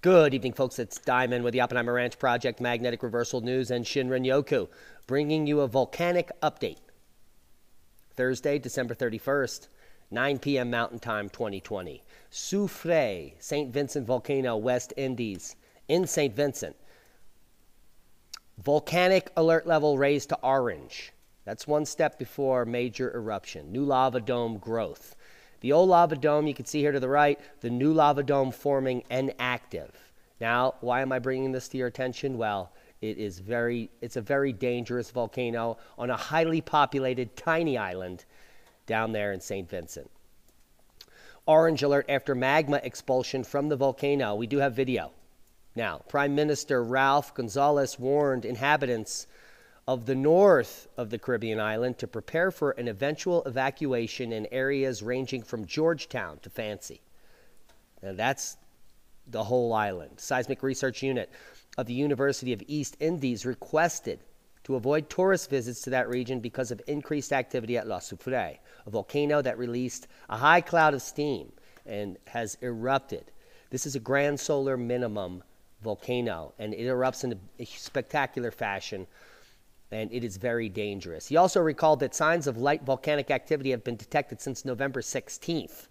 Good evening, folks. It's Diamond with the Oppenheimer Ranch Project, Magnetic Reversal News, and Shinrin Yoku, bringing you a volcanic update. Thursday, December 31st, 9 p.m. Mountain Time 2020. Soufrière, St. Vincent Volcano, West Indies, in St. Vincent. Volcanic alert level raised to orange. That's one step before major eruption. New lava dome growth. The old lava dome, you can see here to the right, the new lava dome forming and active. Now, why am I bringing this to your attention? Well, it is very, it's a very dangerous volcano on a highly populated tiny island down there in St. Vincent. Orange alert after magma expulsion from the volcano. We do have video. Now, Prime Minister Ralph Gonsalves warned inhabitants of the north of the Caribbean island to prepare for an eventual evacuation in areas ranging from Georgetown to Fancy. And that's the whole island. Seismic Research Unit of the University of East Indies requested to avoid tourist visits to that region because of increased activity at La Soufrière, a volcano that released a high cloud of steam and has erupted. This is a grand solar minimum volcano, and it erupts in a spectacular fashion and it is very dangerous. He also recalled that signs of light volcanic activity have been detected since November 16th.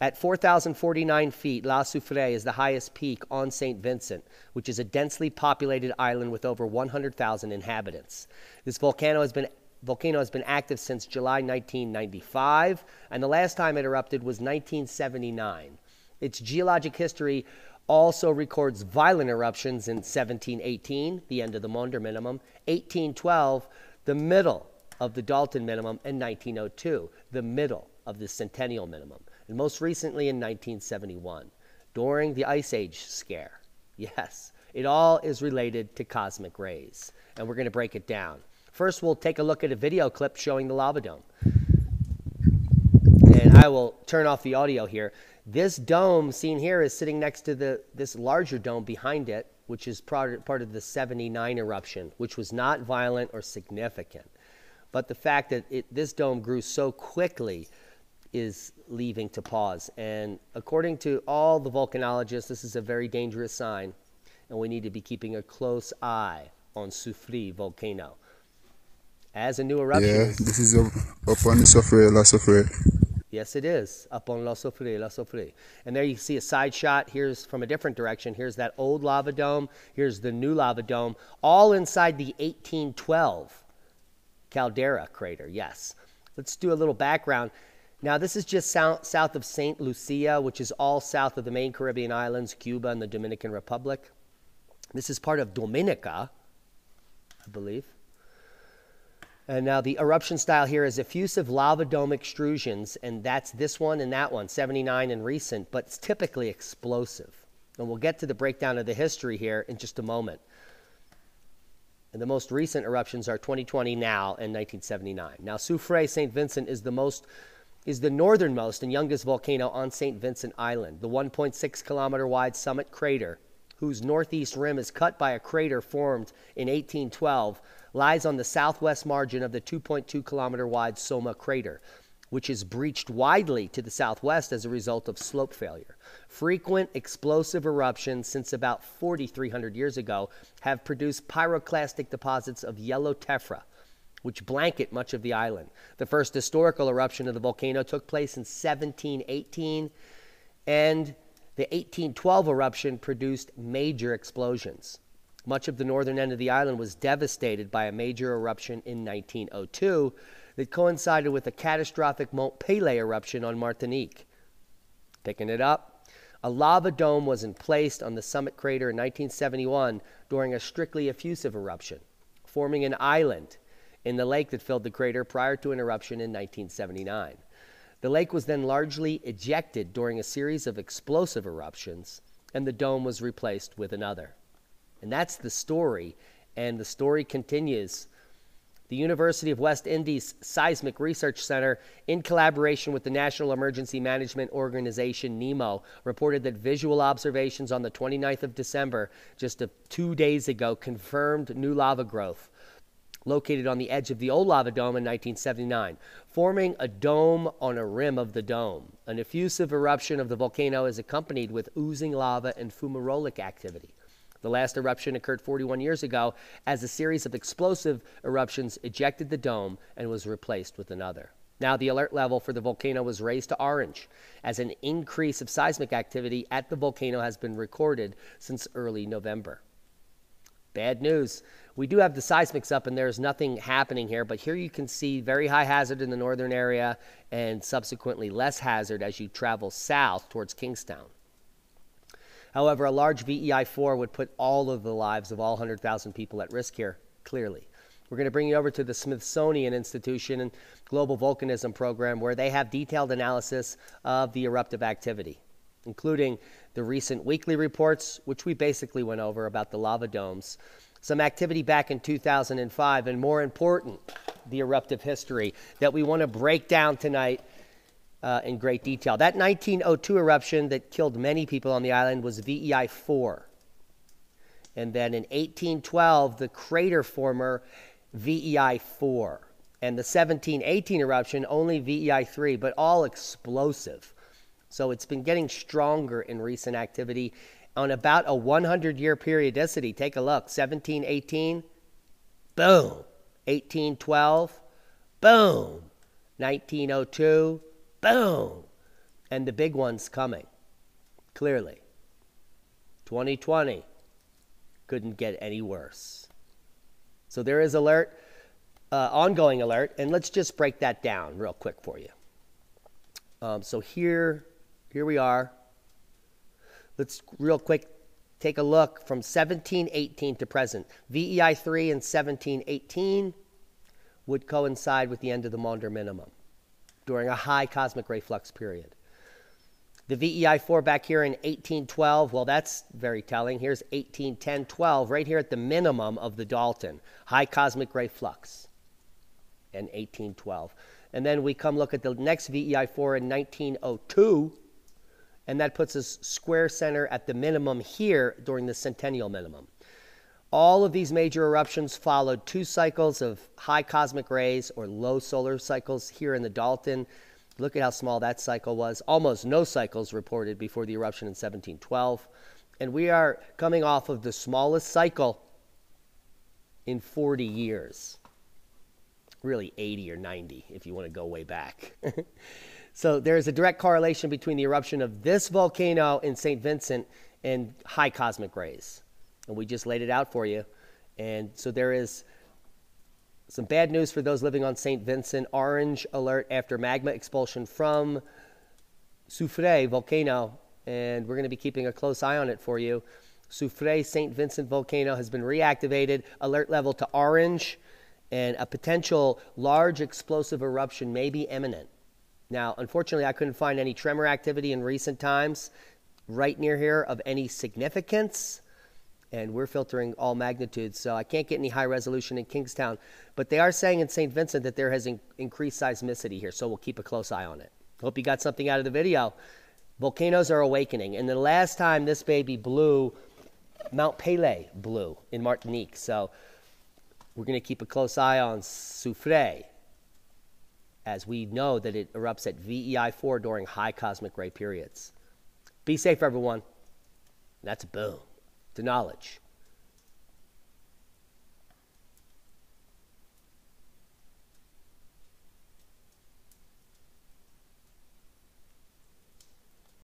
At 4,049 feet, La Soufrière is the highest peak on St. Vincent, which is a densely populated island with over 100,000 inhabitants. This volcano has been volcano has been active since July 1995, and the last time it erupted was 1979. Its geologic history also records violent eruptions in 1718, the end of the Maunder minimum, 1812, the middle of the Dalton minimum, and 1902, the middle of the Centennial minimum, and most recently in 1971, during the Ice Age scare. Yes, it all is related to cosmic rays, and we're going to break it down. First, we'll take a look at a video clip showing the lava dome. And I will turn off the audio here. This dome seen here is sitting next to the this larger dome behind it, which is part, of the 79 eruption, which was not violent or significant. But the fact that it, this dome grew so quickly is leaving to pause. And according to all the volcanologists, this is a very dangerous sign, and we need to be keeping a close eye on Soufrière volcano. As a new eruption. Yeah, this is up, on the Soufrière, La Soufrière. Yes, it is up on La Soufrière, La Soufrière. And there you see a side shot. Here's from a different direction. Here's that old lava dome. Here's the new lava dome, all inside the 1812 caldera crater. Yes. Let's do a little background. Now, this is just south of St. Lucia, which is all south of the main Caribbean islands, Cuba and the Dominican Republic. This is part of Dominica, I believe. And now the eruption style here is effusive lava dome extrusions, and that's this one and that one, 79 and recent, but it's typically explosive. And we'll get to the breakdown of the history here in just a moment. And the most recent eruptions are 2020 now and 1979. Now, Soufrière St. Vincent is the most is the northernmost and youngest volcano on St. Vincent Island, the 1.6 kilometer wide summit crater, whose northeast rim is cut by a crater formed in 1812 lies on the southwest margin of the 2.2 kilometer wide Somma crater, which is breached widely to the southwest as a result of slope failure. Frequent explosive eruptions since about 4,300 years ago have produced pyroclastic deposits of yellow tephra, which blanket much of the island. The first historical eruption of the volcano took place in 1718, and the 1812 eruption produced major explosions. Much of the northern end of the island was devastated by a major eruption in 1902 that coincided with a catastrophic Mont Pelee eruption on Martinique. Picking it up, a lava dome was placed on the summit crater in 1971 during a strictly effusive eruption, forming an island in the lake that filled the crater prior to an eruption in 1979. The lake was then largely ejected during a series of explosive eruptions, and the dome was replaced with another. And that's the story. And the story continues. The University of West Indies Seismic Research Center, in collaboration with the National Emergency Management Organization, NEMO, reported that visual observations on the 29th of December, just a, two days ago, confirmed new lava growth. Located on the edge of the old lava dome in 1979, forming a dome on a rim of the dome. An effusive eruption of the volcano is accompanied with oozing lava and fumarolic activity. The last eruption occurred 41 years ago as a series of explosive eruptions ejected the dome and was replaced with another. Now, the alert level for the volcano was raised to orange as an increase of seismic activity at the volcano has been recorded since early November. Bad news. We do have the seismics up and there's nothing happening here, but here you can see very high hazard in the northern area and subsequently less hazard as you travel south towards Kingstown. However, a large VEI 4 would put all of the lives of all 100,000 people at risk here, clearly. We're going to bring you over to the Smithsonian Institution and Global Volcanism Program, where they have detailed analysis of the eruptive activity, including the recent weekly reports, which we basically went over about the lava domes, some activity back in 2005, and more important, the eruptive history that we want to break down tonight uh, in great detail. That 1902 eruption that killed many people on the island was VEI 4. And then in 1812, the crater former VEI 4. And the 1718 eruption, only VEI 3, but all explosive. So it's been getting stronger in recent activity on about a 100 year periodicity. Take a look 1718, boom. 1812, boom. 1902, boom. And the big one's coming, clearly. 2020 couldn't get any worse. So there is alert, uh, ongoing alert, and let's just break that down real quick for you. Um, so here, here we are. Let's real quick take a look from 1718 to present. VEI 3 in 1718 would coincide with the end of the Maunder minimum during a high cosmic ray flux period. The VEI 4 back here in 1812, well, that's very telling. Here's 1810 12, right here at the minimum of the Dalton, high cosmic ray flux, in 1812. And then we come look at the next VEI 4 in 1902, and that puts us square center at the minimum here during the centennial minimum. All of these major eruptions followed two cycles of high cosmic rays or low solar cycles here in the Dalton. Look at how small that cycle was. Almost no cycles reported before the eruption in 1712. And we are coming off of the smallest cycle in 40 years. Really 80 or 90 if you want to go way back. so there's a direct correlation between the eruption of this volcano in St. Vincent and high cosmic rays and we just laid it out for you. And so there is some bad news for those living on St. Vincent. Orange alert after magma expulsion from Soufrière volcano, and we're going to be keeping a close eye on it for you. Soufrière St. Vincent volcano has been reactivated, alert level to orange, and a potential large explosive eruption may be imminent. Now, unfortunately, I couldn't find any tremor activity in recent times right near here of any significance and we're filtering all magnitudes, so I can't get any high resolution in Kingstown. But they are saying in St. Vincent that there has in- increased seismicity here, so we'll keep a close eye on it. Hope you got something out of the video. Volcanoes are awakening, and the last time this baby blew, Mount Pelée blew in Martinique. So we're going to keep a close eye on Soufrière, as we know that it erupts at VEI4 during high cosmic ray periods. Be safe, everyone. That's a boom to knowledge.